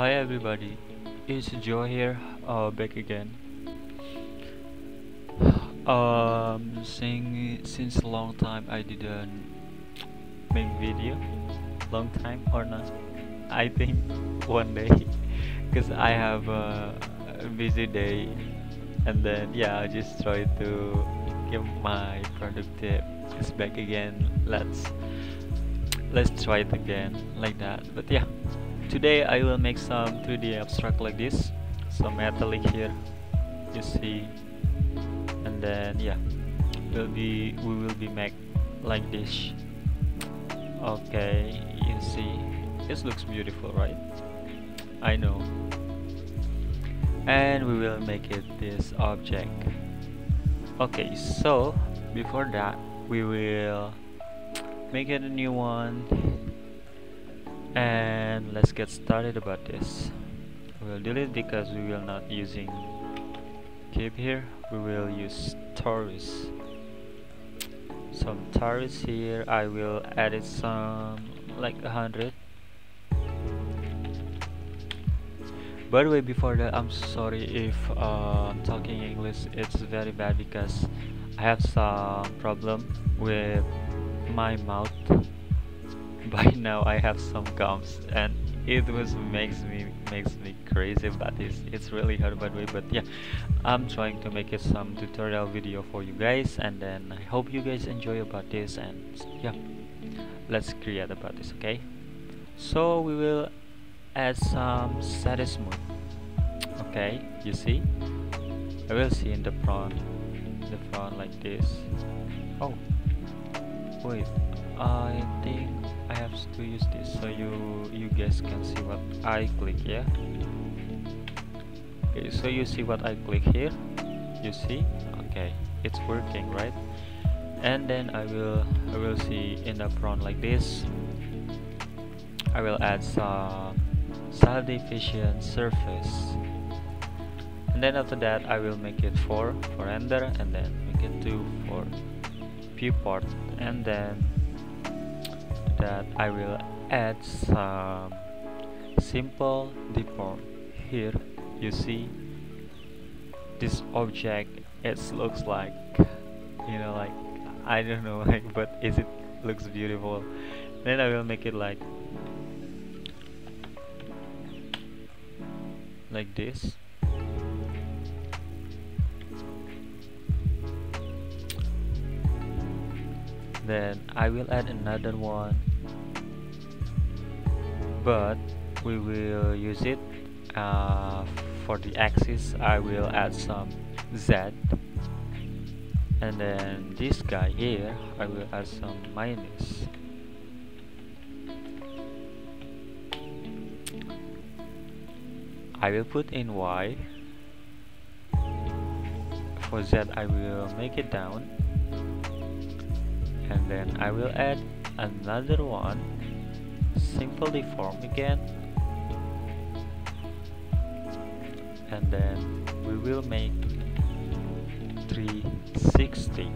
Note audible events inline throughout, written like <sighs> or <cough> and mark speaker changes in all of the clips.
Speaker 1: Hi everybody, it's Joe here, uh, back again. <sighs> Um, since since a long time I didn't make video, long time or not? I think <laughs> one day, <laughs> cause I have a busy day, and then yeah, I just try to give my productive is back again. Let's let's try it again like that. But yeah. Today I will make some 3D abstract like this. Some metallic here you see. And then yeah will be we will be make like this. Okay you see. This looks beautiful right? I know. And we will make it this object. Okay so before that we will make it a new one and let's get started about this. We'll delete because we will not using keep here. We will use stories some stories here. I will edit some like a hundred. By the way before that I'm sorry if uh, I'm talking English it's very bad because I have some problem with my mouth <laughs> by now I have some gums and it was makes me makes me crazy but it's, it's really hard by the way. But yeah I'm trying to make it some tutorial video for you guys and then I hope you guys enjoy about this and yeah let's create about this okay? So we will add some saddest mood okay? You see? I will see in the front the front like this. Oh wait I think I have to use this so you you guys can see what I click yeah? Okay so you see what I click here? You see? Okay it's working right? And then I will I will see in the front like this. I will add some subdivision surface. And then after that I will make it 4 for render and then make it 2 for viewport. And then that I will add some simple deform here you see this object it looks like you know like I don't know <laughs> like but is it looks beautiful. Then I will make it like like this. Then I will add another one but we will use it uh, for the axis. I will add some Z. And then this guy here I will add some minus. I will put in Y. For Z I will make it down. And then I will add another one simple deform again. And then we will make 360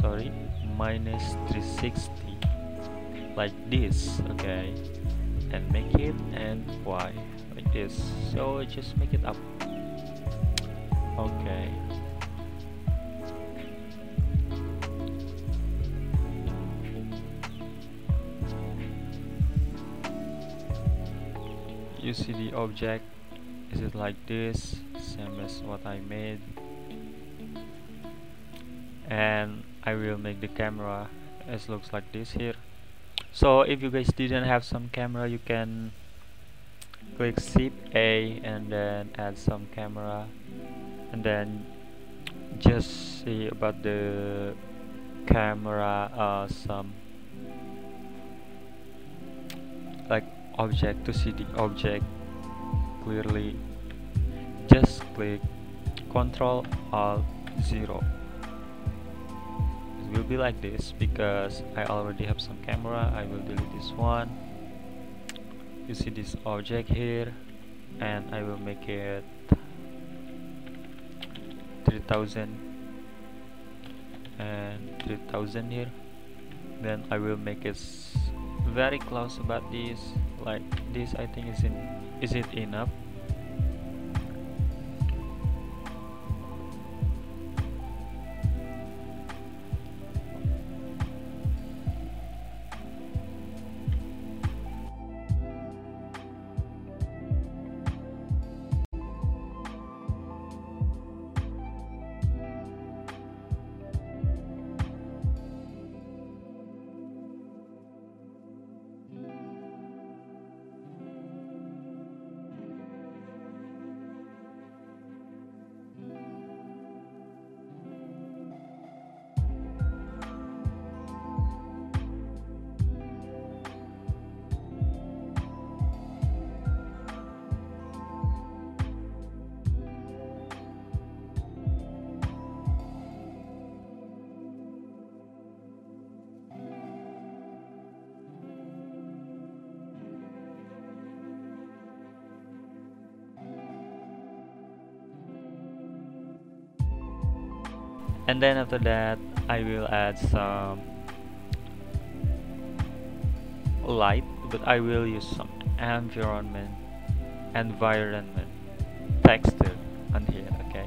Speaker 1: sorry minus 360 like this okay? And make it and y like this. So just make it up. Okay you see the object? Is it like this same as what I made? And I will make the camera as looks like this here. So if you guys didn't have some camera you can click shift A and then add some camera. And then just see about the camera uh, some like object to see the object clearly. Just click Ctrl Alt 0 it will be like this because I already have some camera. I will delete this one. You see this object here and I will make it 3000 and 3000 here. Then I will make it very close about this like this I think is in is it enough and then after that I will add some light but I will use some environment environment texture on here okay?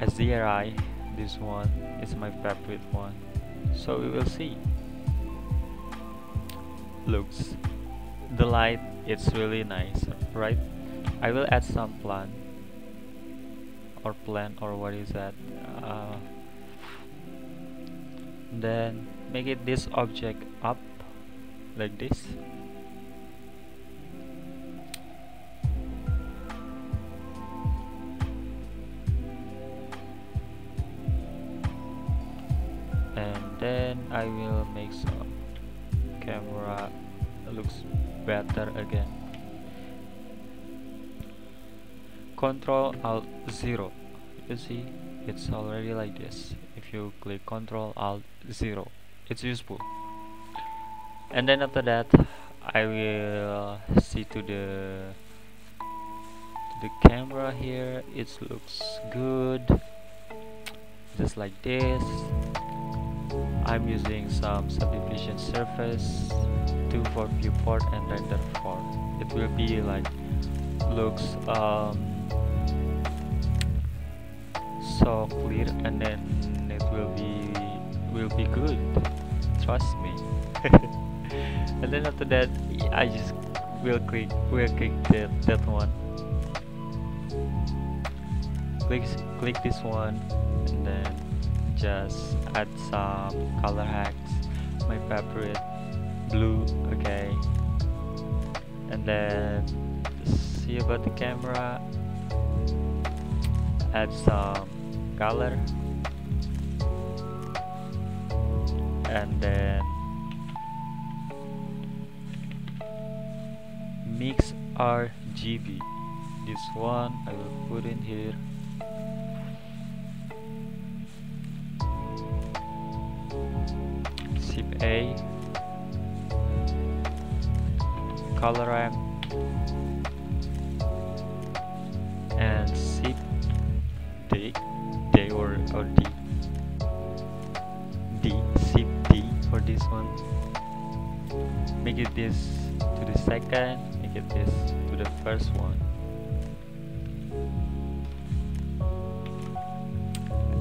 Speaker 1: HDRI this one is my favorite one. So we will see. Looks. The light it's really nice right? I will add some plant or plant or what is that uh, then make it this object up like this. And then I will make some camera looks better again control alt 0 you see it's already like this. If you click control alt 0 it's useful. And then after that I will see to the to the camera here. It looks good. Just like this. I'm using some subdivision surface 2 for viewport and render for. It will be like looks um, so clear and then it will be will be good. Trust me. <laughs> And then after that I just will click will click that, that one. Click click this one and then just add some color hacks. My favorite blue okay. And then see about the camera. Add some color. And then mix RGB this one I will put in here. Zip A. Color ramp D zip D for this one. Make it this to the second make it this to the first one.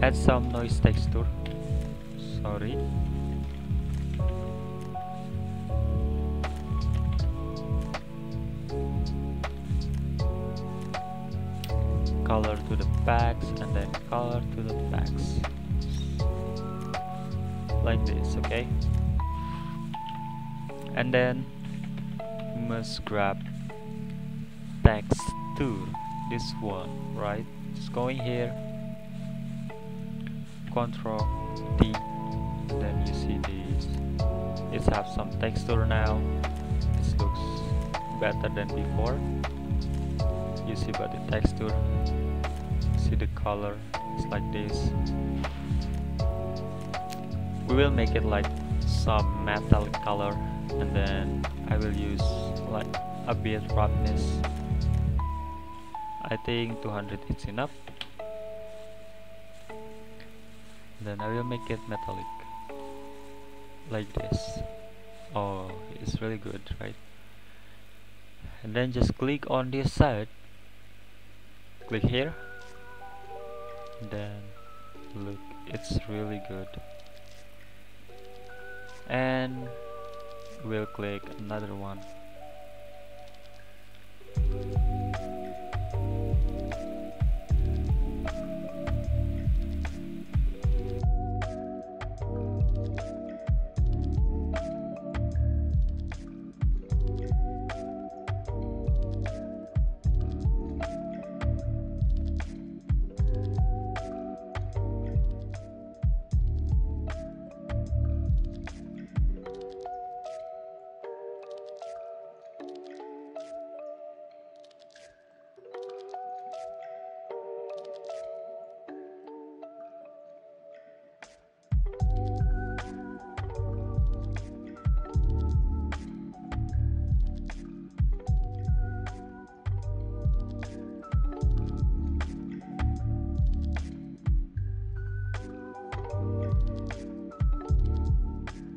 Speaker 1: Add some noise texture. Sorry. Color to the backs and then color to the backs like this okay? And then Musgrave texture this one right? Just going here control D then you see this. It have some texture now. This looks better than before. You see about the texture see the color it's like this we will make it like some metallic color and then I will use like a bit roughness. I think 200 is enough. Then I will make it metallic like this. Oh it's really good right? And then just click on this side. Click here. Then look it's really good and we'll click another one